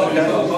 Hola.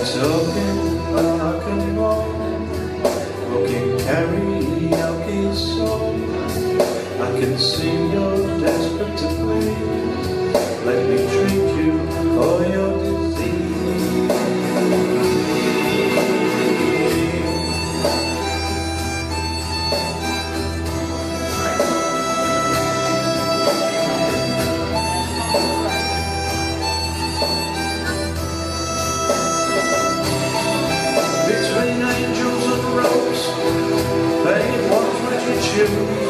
Talking can carry your soul. I can see you're desperate to please They want me to choose?